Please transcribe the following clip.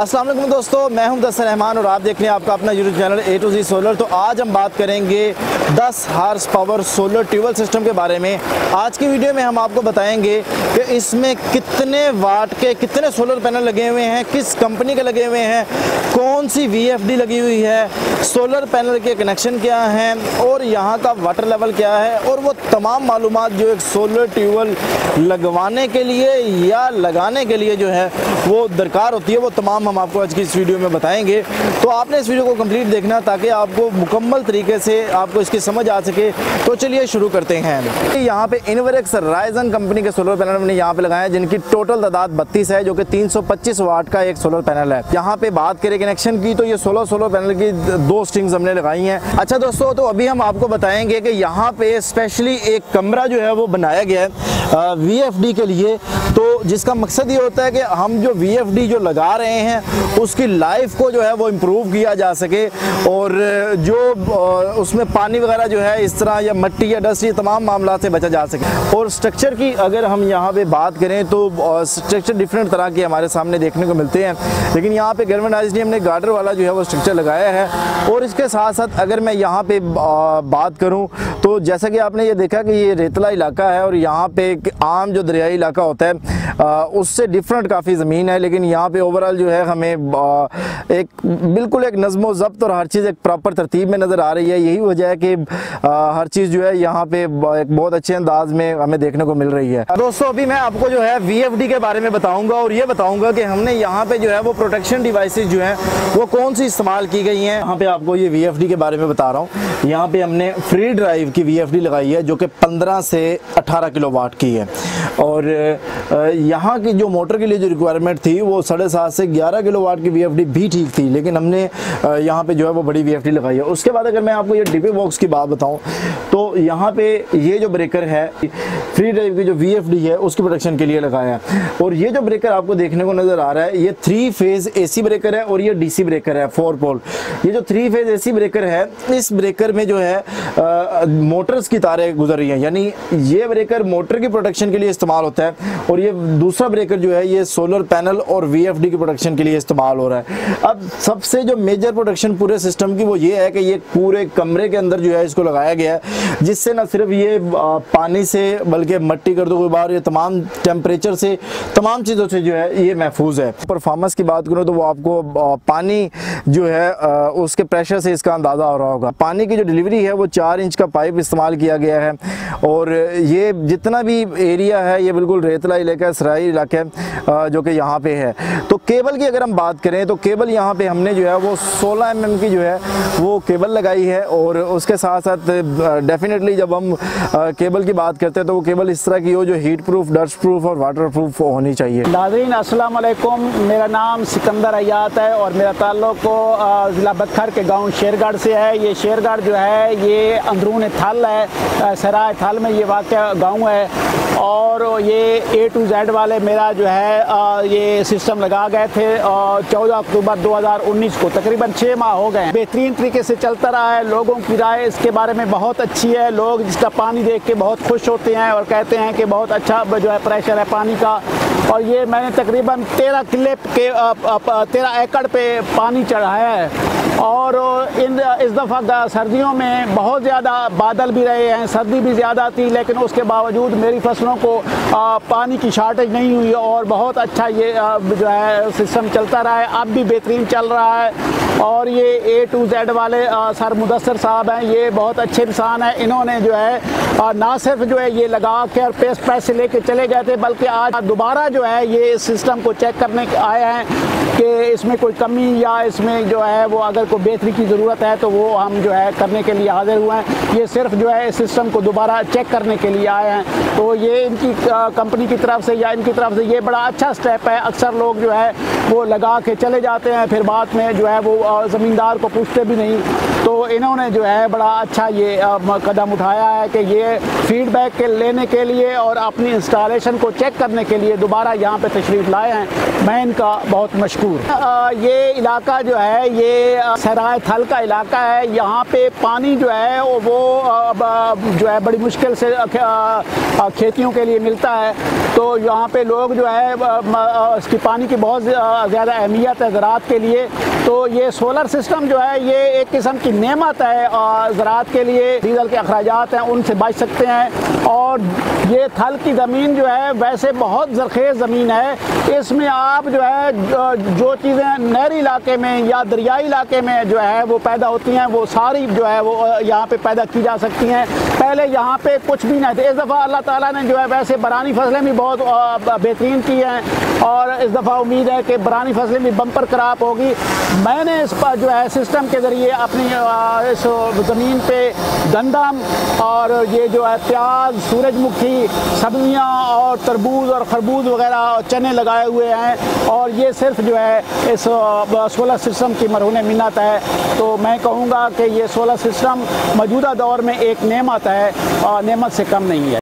السلام علیکم دوستو، میں ہوں دس رحمان اور آپ دیکھ رہے ہیں آپ کا اپنا YouTube channel A to Z solar تو آج ہم بات کریں گے دس horse power solar tubewell system کے بارے میں۔ آج کی ویڈیو میں ہم آپ کو بتائیں گے کہ اس میں کتنے واٹ کے کتنے سولر پینل لگے ہوئے ہیں، کس کمپنی کے لگے ہوئے ہیں، کون سی وی ایف ڈی لگی ہوئی ہے سولر پینل کے کنیکشن کیا ہیں اور یہاں کا واٹر لیول کیا ہے اور وہ تمام معلومات جو ایک سولر ٹیوبل لگوانے کے لیے یا لگانے کے لیے جو ہے وہ درکار ہوتی ہے، وہ تمام ہم آپ کو آج کی اس ویڈیو میں بتائیں گے۔ تو آپ نے اس ویڈیو کو کمپلیٹ دیکھنا تاکہ آپ کو مکمل طریقے سے آپ کو اس کی سمجھ آ سکے۔ تو چلیے شروع کرتے ہیں۔ یہاں پہ انوریکس رائزن کمپنی کے سولر پینل ہم نے یہاں پہ لگائے ہیں جن کی ٹوٹل تعداد بتیس ہے، جو کہ تین سو پچیس واٹ کا ایک سولر پینل ہے۔ یہاں پہ بات کریں کنیکشن کی، تو یہ سولر سولر پینل کی دو سٹرنگز ہم نے لگائی ہیں۔ اچھا دوستو، تو ابھی ہم آپ کو بتائیں گے کہ یہاں پہ اسپیشلی ایک کمرہ جو ہے وہ بنایا گیا ہے۔ وی ایف ڈی کے لیے تو جس کا مقصد یہ ہوتا ہے کہ ہم جو وی ایف ڈی جو لگا رہے ہیں، اس کی لائف کو جو ہے وہ امپروو کیا جا سکے۔ اور جو، اس میں پانی وغیرہ جو ہے، اس طرح یا مٹی یا ڈسٹ یہ تمام معاملات سے بچا جا سکے۔ اور سٹرکچر کی اگر ہم یہاں پہ بات کریں تو سٹرکچر ڈفرینٹ طرح کے ہمارے سامنے دیکھنے کو ملتے ہیں۔ لیکن یہاں پہ گورنمنٹ نے ہم نے گارڈر والا جو ہے وہ سٹرکچر لگایا ہے۔ اور اس کے ساتھ ساتھ اگر میں یہاں پہ بات کروں تو جیسا کہ آپ نے یہ دیکھا کہ یہ ریتلا علاقہ ہے اور یہاں پہ ایک عام جو دریائی علاقہ ہوتا ہے اس سے ڈفرینٹ کافی زمین ہے، لیکن یہاں پہ اوورال جو ہے ہمیں ایک بالکل ایک نظم و ضبط اور ہر چیز ایک پراپر ترتیب میں نظر آ رہی ہے۔ یہی وجہ ہے کہ ہر چیز جو ہے یہاں پہ ایک بہت اچھے انداز میں ہمیں دیکھنے کو مل رہی ہے۔ دوستو، ابھی میں آپ کو جو ہے وی ایف ڈی کے بارے میں بتاؤں گا اور یہ بتاؤں گا کہ ہم نے یہاں پہ جو ہے وہ پروٹیکشن ڈیوائسز جو ہیں وہ کون سی استعمال کی گئی ہیں۔ یہاں پہ آپ کو یہ وی ایف ڈی کے بارے میں بتا رہا ہوں۔ یہاں پہ ہم نے فری ڈرائیو کی وی ایف ڈی لگائی ہے جو کہ پندرہ سے اٹھارہ کلو واٹ کی ہے۔ اور یہاں کی جو موٹر کے لیے جو ریکوائرمنٹ تھی، وہ ساڑھے سات سے گیارہ کلو واٹ کی وی ایف ڈی بھی ٹھیک تھی، لیکن ہم نے یہاں پہ جو ہے وہ بڑی وی ایف ڈی لگائی ہے۔ اس کے بعد اگر میں آپ کو یہ ڈی پی باکس کی بات بتاؤں، تو یہاں پہ یہ جو بریکر ہے فری ڈرائیو کی جو وی ایف ڈی ہے، اس کی پروٹیکشن کے لیے لگایا ہے۔ اور یہ جو بریکر آپ کو دیکھنے کو نظر آ رہا ہے، یہ three phase A C breaker ہے اور یہ ڈی سی بریکر ہے فور پول یہ جو three phase A C breaker ہے، اس بریکر میں جو ہے موٹرز کی تاریں گزر رہی ہیں۔ یعنی یہ بریکر موٹر کی پروٹیکشن کے لیے استعمال استعمال ہوتا ہے اور یہ دوسرا بریکر جو ہے یہ سولر پینل اور وی ایف ڈی کی پروٹیکشن کے لیے استعمال ہو رہا ہے۔ اب سب سے جو میجر پروٹیکشن پورے سسٹم کی وہ یہ ہے کہ یہ پورے کمرے کے اندر جو ہے اس کو لگایا گیا ہے، جس سے نہ صرف یہ پانی سے بلکہ مٹی کر دو کوئی بار، یہ تمام ٹیمپریچر سے تمام چیزوں سے جو ہے یہ محفوظ ہے۔ پرفارمنس کی بات کروں تو وہ آپ کو پانی جو ہے اس کے پریشر سے اس کا اندازہ ہو رہا ہوگا۔ پانی کی جو ڈیلیوری ہے وہ چار انچ کا پائپ استعمال کیا گیا ہے اور یہ جتنا بھی ایریا ہے ہے، یہ بالکل ریتلا علاقہ ہے سرائی علاقہ ہے جو کہ یہاں پہ ہے۔ تو کیبل کی اگر ہم بات کریں، تو کیبل یہاں پہ ہم نے جو ہے، وہ سولہ ایم ایم کی جو ہے، وہ کیبل لگائی ہے۔ اور اس کے ساتھ ساتھ ڈیفینیٹلی جب ہم کیبل کی بات کرتے ہیں، تو وہ کیبل اس طرح کی ہو، جو ہیٹ پروف ڈسٹ پروف اور واٹر پروف ہونی چاہیے۔ ناظرین، السلام علیکم۔ میرا نام سکندر ایات ہے اور میرا تعلق کو ضلع بکھر کے گاؤں شیرگڑھ سے ہے۔ یہ شیرگڑھ جو ہے، یہ اندرون تھل ہے سرائے تھل میں یہ واقع گاؤں ہے۔ اور یہ اے ٹو زیڈ والے میرا جو ہے یہ سسٹم لگا گئے تھے چودہ اکتوبر دو ہزار انیس کو۔ تقریباً چھ ماہ ہو گئے بہترین طریقے سے چلتا رہا ہے۔ لوگوں کی رائے اس کے بارے میں بہت اچھی ہے۔ لوگ جس کا پانی دیکھ کے بہت خوش ہوتے ہیں اور کہتے ہیں کہ بہت اچھا جو ہے پریشر ہے پانی کا۔ اور یہ میں نے تقریباً تیرہ کلے کے تیرہ ایکڑ پہ پانی چڑھایا ہے۔ اور ان اس دفعہ سردیوں میں بہت زیادہ بادل بھی رہے ہیں، سردی بھی زیادہ تھی، لیکن اس کے باوجود میری فصلوں کو پانی کی شارٹیج نہیں ہوئی اور بہت اچھا یہ جو ہے سسٹم چلتا رہا ہے۔ اب بھی بہترین چل رہا ہے۔ اور یہ اے ٹو زیڈ والے سر مدثر صاحب ہیں۔ یہ بہت اچھے انسان ہیں۔ انہوں نے جو ہے نہ صرف جو ہے یہ لگا کے اور پیس پیسے لے کے چلے گئے تھے، بلکہ آج دوبارہ جو ہے یہ سسٹم کو چیک کرنے آئے ہیں کہ اس میں کوئی کمی یا اس میں جو ہے وہ اگر کوئی بہتری کی ضرورت ہے تو وہ ہم جو ہے کرنے کے لیے حاضر ہوئے ہیں۔ یہ صرف جو ہے اس سسٹم کو دوبارہ چیک کرنے کے لیے آئے ہیں۔ تو یہ ان کی کمپنی کی طرف سے یا ان کی طرف سے یہ بڑا اچھا سٹیپ ہے۔ اکثر لوگ جو ہے وہ لگا کے چلے جاتے ہیں۔ پھر بعد میں جو ہے وہ زمیندار کو پوچھتے بھی نہیں۔ تو انہوں نے جو ہے بڑا اچھا یہ قدم اٹھایا ہے کہ یہ فیڈ بیک کے لینے کے لیے اور اپنی انسٹالیشن کو چیک کرنے کے لیے دوبارہ یہاں پہ تشریف لائے ہیں۔ میں ان کا بہت مشکور یہ علاقہ جو ہے، یہ سرائے تھل کا علاقہ ہے۔ یہاں پہ پانی جو ہے، وہ جو ہے بڑی مشکل سے کھیتیوں کے لیے ملتا ہے۔ تو یہاں پہ لوگ جو ہے اس کی پانی کی بہت زیادہ اہمیت ہے زراعت کے لیے۔ تو یہ سولر سسٹم جو ہے، یہ ایک قسم کی نعمت ہے زراعت کے لیے ڈیزل کے اخراجات ہیں، ان سے بچ سکتے ہیں۔ اور یہ تھل کی زمین جو ہے، ویسے بہت زرخیز زمین ہے۔ اس میں آپ جو ہے، جو چیزیں نہری علاقے میں یا دریائی علاقے میں جو ہے، وہ پیدا ہوتی ہیں۔ وہ ساری جو ہے، وہ یہاں پہ پیدا کی جا سکتی ہیں۔ پہلے یہاں پہ کچھ بھی نہیں تھے۔ اس دفعہ اللہ تعالیٰ نے جو ہے، ویسے برانی فصلیں بھی بہت بہترین کی ہیں۔ اور اس دفعہ امید ہے کہ برانی فصلیں بھی بمپر کراپ ہوگی۔ میں نے اس پر جو ہے، سسٹم کے ذریعے اپنی زمین پہ گندم اور یہ جو ہے پیاز، سورج مکھی، سبزیاں اور تربوز اور خربوز وغیرہ چنے لگائے ہوئے ہیں اور یہ صرف جو ہے اس سولر سسٹم کی مرہون منت ہے۔ تو میں کہوں گا کہ یہ سولر سسٹم موجودہ دور میں ایک نعمت ہے اور نعمت سے کم نہیں ہے۔